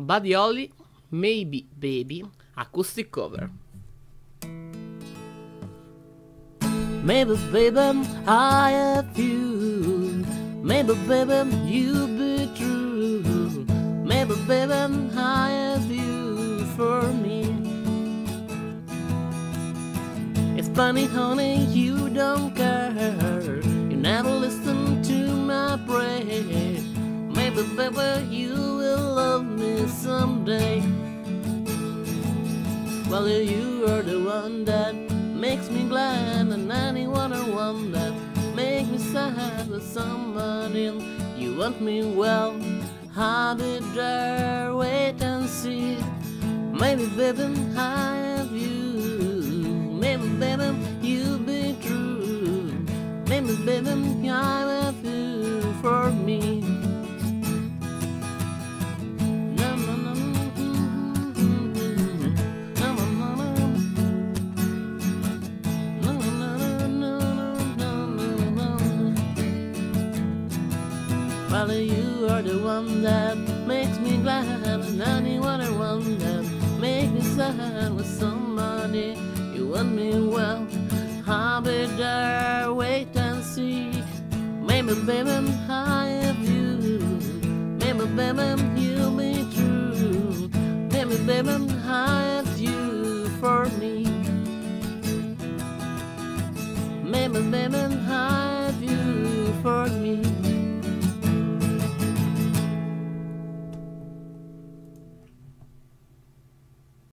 Buddy Holly, Maybe Baby, acoustic cover. Maybe baby, I have you. Maybe baby, you be true. Maybe baby, I have you for me. It's funny, honey, you don't care. You never listen to my prayer. Maybe baby, you Well, you are the one that makes me glad, and anyone or one that makes me sad with somebody you want me well. I'll be there, wait and see. Maybe, baby, I have you. Maybe, baby, you'll be true. Maybe, baby, I Well, you are the one that makes me glad, and anyone or one that makes me sad with somebody you want me well. I'll be there, wait and see. Maybe, baby, I have you. Maybe, baby, you'll be true. Maybe, baby, I have you for me. Maybe, baby, I have you for me.